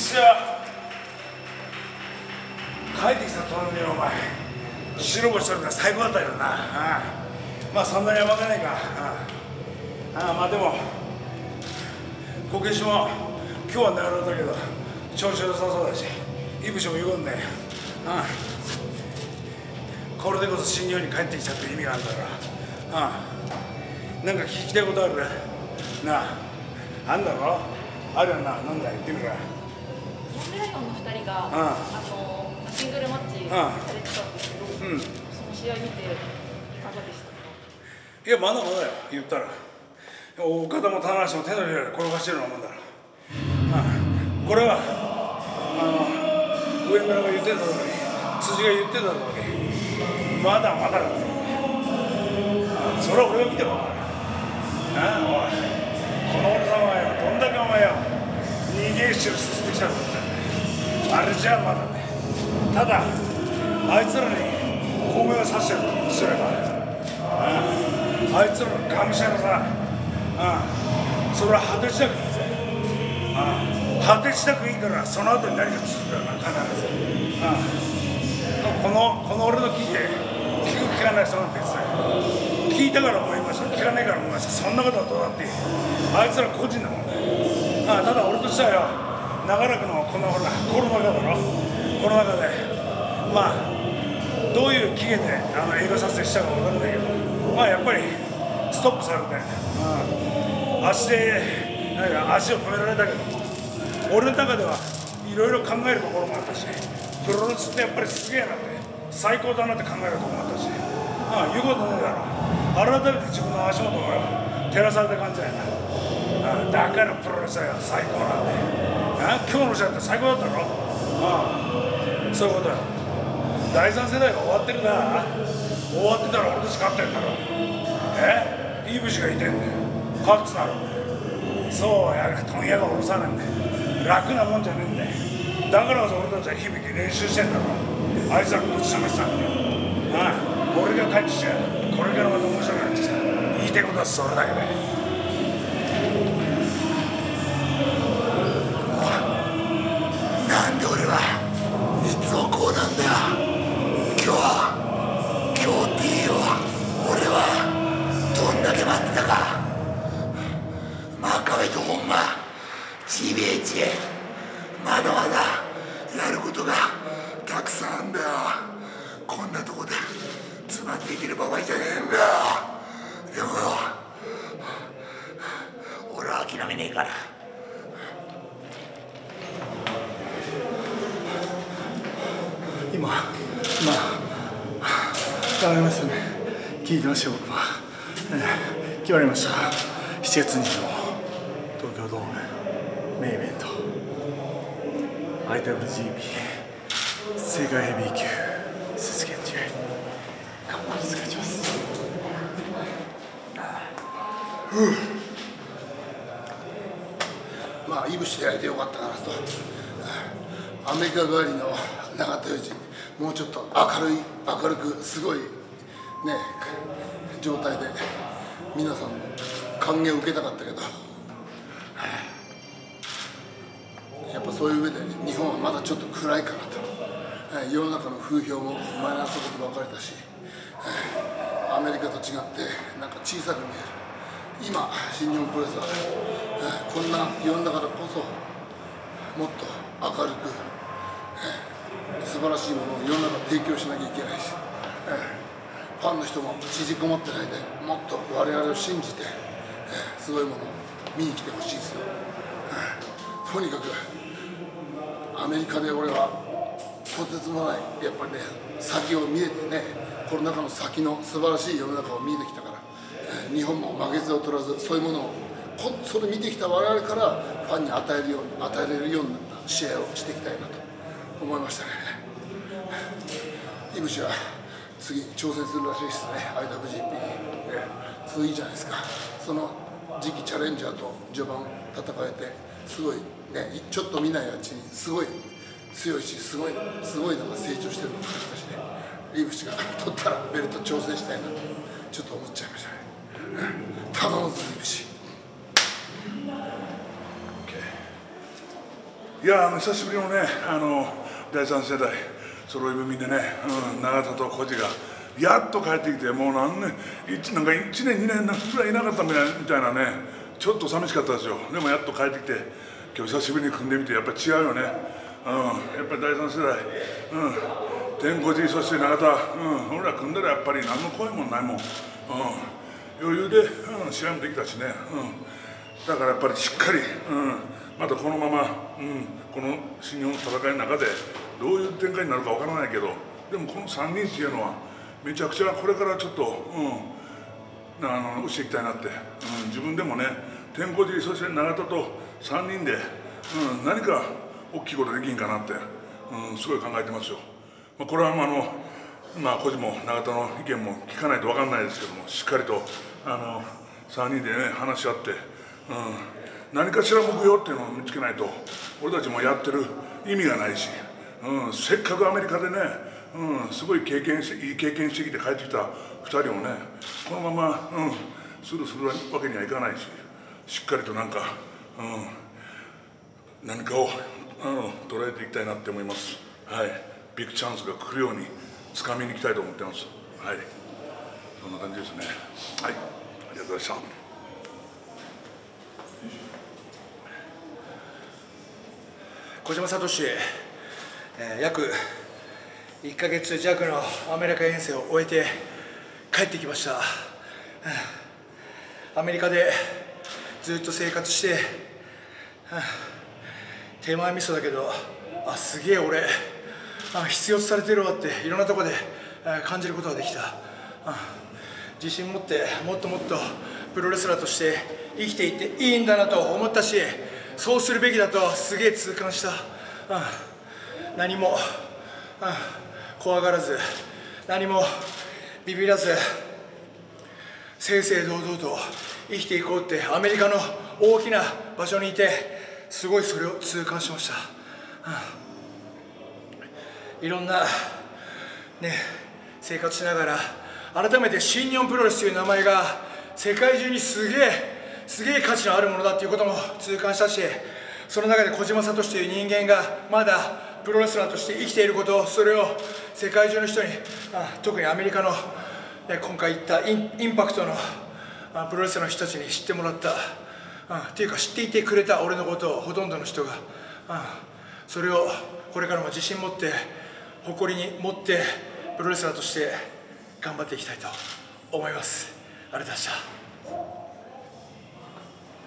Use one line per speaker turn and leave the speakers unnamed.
帰ってきた隣にお前白星取るのは最高だったけどな。あまあそんなに甘くないか。ああまあでもこけしも今日はなるだけど調子良さそうだしいぶしもよんね。ああこれでこそ新日本に帰ってきちゃって意味があるんだからああなんか聞きたいことある？なああんだろ？あるよななんだ言ってみろ
モンベライオンの2人が、
ん。
あのシングルマッチされてたんですけど、
うん。
その試合見ていかがでしたか？
いやまだまだよ言ったら。岡田も棚橋も手のひらで転がしてるようなもんだろああこれはあの上村が言ってた通り辻が言ってた通りまだまだだってああそれは俺が見ても分かるああおい。この俺様はよどんだけお前よ逃げしろさせてきたんだあれじゃまだね。ただあいつらに米をさせるとすればああいつらのがむしゃらさあそれは果てしなくいいぜ。あ果てしなくいいからその後に何か続くよな必ず。あこのこの俺の聞いて聞く聞かない人なんて別聞いたから思いました。聞かないから思いました。そんなことはどうだってあいつら個人なもんだよああただ俺としてはよ長らくのこのほらコロナ禍だろ。コロナ禍でまあどういう期限であの映画撮影したか分からないけどまあやっぱりストップされて、うん、足でなんか足を止められたけど俺の中ではいろいろ考えるところもあったしプロレスってやっぱりすげえなって最高だなって考えるところもあったしああ言うことねえだろ。改めて自分の足元をよ照らされた感じだよな。ああだからプロレスは最高なんだよ。あ今日の試合って最高だったろああそういうことよ第三世代が終わってるな。終わってたら俺たち勝ってんだろ。え？いい節がいてんだよ。勝つだろそうや問屋が下ろさなんだよ。楽なもんじゃねえんだよ。だからこそ俺たちは日々練習してんだろ。あいつらぶちまってたんだよ。ああ俺が帰ってきちゃう。これからまた面白くなってきた。言いたいことはそれだけだよ。
GBH まだまだやることがたくさんあんだよ。こんなとこで。詰まっていける場合じゃねえんだよ。でも俺は諦めねえから。
今まあわかりましたね。聞いてましたよ僕は、えー決まりました。7月2日の東京ドーム。IWGP 世界ヘビー級実現試合頑張って使います。
まあいぶしてやれてよかったかなと。アメリカ帰りの永田裕二もうちょっと明るい明るくすごいね状態で皆さんの歓迎を受けたかったけど。そういう上で日本はまだちょっと暗いかなと。世の中の風評もマイナスなことばかりだし。アメリカと違ってなんか小さく見える。今新日本プロレスはえーこんな世の中だこそもっと明るく、えー素晴らしいものを世の中提供しなきゃいけないし、えーファンの人も縮こもってないでもっと我々を信じて、えーすごいものを見に来てほしいですよ、とにかくアメリカで俺はとてつもないやっぱりね先を見えてねコロナ禍の先の素晴らしい世の中を見えてきたから、え日本も負けず劣らずそういうものをそれ見てきた我々からファンに与えるように与えれるようになった試合をしていきたいなと思いましたね。いぶしは次挑戦するらしいですね。IWGP ねすごいいいじゃないですか。その次期チャレンジャーと序盤戦えてすごいねちょっと見ないうちにすごい強いしすごいすごいなんか成長してるのを感じたしね。リーブシが取ったらベルト挑戦したいなとちょっと思っちゃいましたね。頼むぞリーブシ
いやあの久しぶりのねあの第三世代揃い踏みでね、うん、永田と小路がやっと帰ってきてもう何年なんか1年2年ぐらいいなかったみたいなね。ちょっと寂しかったですよ。でもやっと帰ってきて今日久しぶりに組んでみてやっぱり違うよね、うん、やっぱり第三世代、うん、天小路そして永田、うん、俺ら組んだらやっぱり何の声もないもん、うん、余裕で、うん、試合もできたしね、うん、だからやっぱりしっかり、うん。またこのまま、うん、この新日本の戦いの中でどういう展開になるかわからないけどでもこの3人っていうのはめちゃくちゃこれからちょっと、うん、あのしていきたいなって、うん、自分でもね天候寺そして永田と3人で、うん、何か大きいことできんかなって、うん、すごい考えてますよ。まあ、これはあのまあ、個人も永田の意見も聞かないと分かんないですけどもしっかりとあの3人でね話し合って、うん、何かしら目標っていうのを見つけないと俺たちもやってる意味がないし、うん、せっかくアメリカでね、うん、すごい経験しいい経験してきて帰ってきた2人をねこのまま、うん、スルするわけにはいかないししっかりとなんか、うん、何かを、うん、捉えていきたいなって思います。はい。ビッグチャンスが来るように掴みに行きたいと思ってます。はい。そんな感じですね。はい。ありがとうございました。
小島聡、えー、約1か月弱のアメリカ遠征を終えて帰ってきました、アメリカでずっと生活して、手前味噌だけどあすげえ俺必要とされてるわっていろんなとこで感じることができた。自信持ってもっともっとプロレスラーとして生きていっていいんだなと思ったしそうするべきだとすげえ痛感した、何も、怖がらず何もビビらず正々堂々と生きていこうってアメリカの大きな場所にいてすごいそれを痛感しました、うん、いろんなね生活しながら改めて新日本プロレスという名前が世界中にすげえすげえ価値のあるものだっていうことも痛感したしその中で小島聡という人間がまだプロレスラーとして生きていることそれを世界中の人に特にアメリカの今回言ったインパクトのプロレスラーの人たちに知ってもらったっていうか知っていてくれた俺のことをほとんどの人がそれをこれからも自信持って誇りに持ってプロレスラーとして頑張っていきたいと思います。ありがとうございました。